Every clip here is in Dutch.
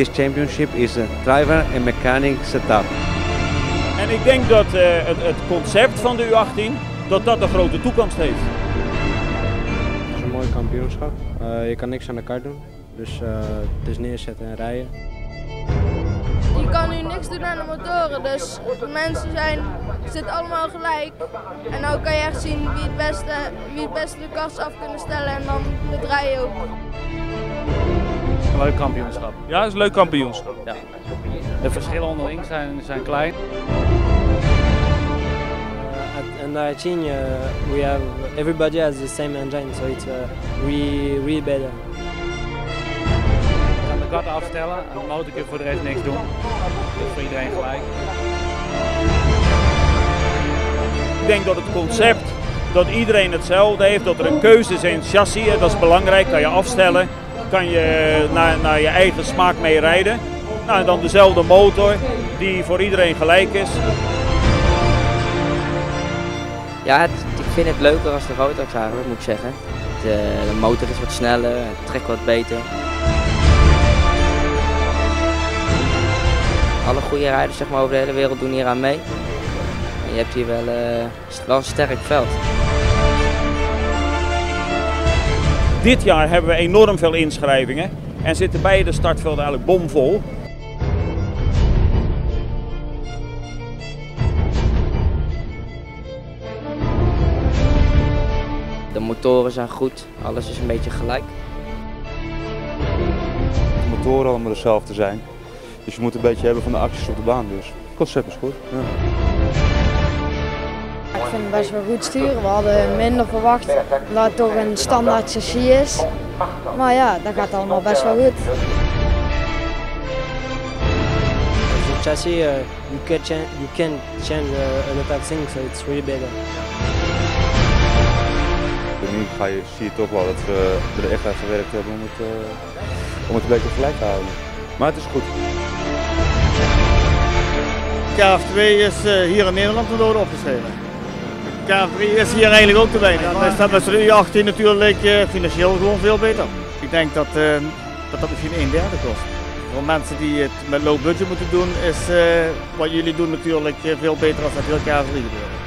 this championship is a driver and mechanic setup. En ik denk dat uh, het, het, concept van de U18 dat dat een grote toekomst heeft. Het is een mooi kampioenschap. Uh, je kan niks aan elkaar doen. Dus uh, het is neerzetten en rijden. Je kan nu niks doen aan de motoren, dus de mensen zijn, zitten allemaal gelijk. En nu kan je echt zien wie het beste, wie het beste de kast af kunnen stellen en dan het rijden ook. Een leuk kampioenschap. Ja, het is een leuk kampioenschap. Ja. De verschillen onderling zijn, zijn klein. And I think uh, we have everybody has the same engine, so it's uh, really, really better kat afstellen. Een motor kun je voor de rest niks doen. Dus voor iedereen gelijk. Ik denk dat het concept dat iedereen hetzelfde heeft, dat er een keuze is in het chassis, dat is belangrijk, kan je afstellen, kan je naar, naar je eigen smaak mee rijden. Nou, dan dezelfde motor die voor iedereen gelijk is. Ja, ik vind het leuker als de Rotax moet ik zeggen. De, de motor is wat sneller, het trekt wat beter. alle goede rijders zeg maar, over de hele wereld doen hier aan mee. Je hebt hier wel, uh, wel een sterk veld. Dit jaar hebben we enorm veel inschrijvingen en zitten beide startvelden eigenlijk bomvol. De motoren zijn goed, alles is een beetje gelijk. De motoren allemaal hetzelfde zijn. Dus je moet een beetje hebben van de acties op de baan. Dus het concept is goed. Ja. Ik vind het best wel goed sturen. We hadden minder verwacht dat het toch een standaard chassis is. Maar ja, dat gaat allemaal best wel goed. The chassis, uh, you can change, you can change uh, a lot of things, so it's really better. Nu ga je, zie je toch wel dat we er echt aan gewerkt hebben om het, uh, om het een beetje gelijk te houden. Maar het is goed. KF2 is uh, hier in Nederland te dood opgeschreven. KF3 is hier eigenlijk ook te weinig. Dan is dat met z'n 18 natuurlijk uh, financieel gewoon veel beter. Ik denk dat, uh, dat dat misschien een derde kost. Voor mensen die het met low budget moeten doen, is wat jullie doen natuurlijk veel beter dan dat heel KF3 gebeurt.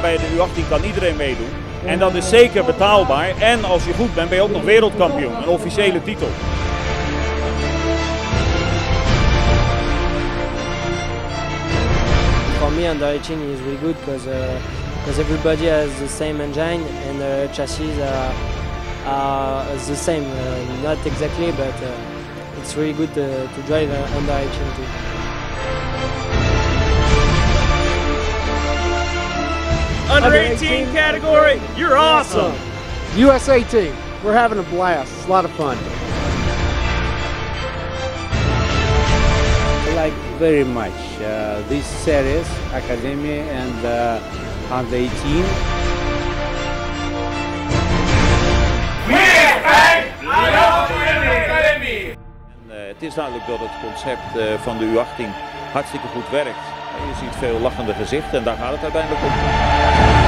Bij de U18 kan iedereen meedoen. En dat is zeker betaalbaar. En als je goed bent, ben je ook nog wereldkampioen. Een officiële titel. Me, under 18 is really good because because uh, everybody has the same engine and the chassis are, are the same. Uh, not exactly, but uh, it's really good to, to drive under 18 too. Under 18 category, you're awesome. USA team, we're having a blast. It's a lot of fun. Very much uh, this series, Academy and uh, under 18. Het is duidelijk dat het concept uh, van de U18 hartstikke goed werkt. Je ziet veel lachende gezichten en daar gaat het uiteindelijk om.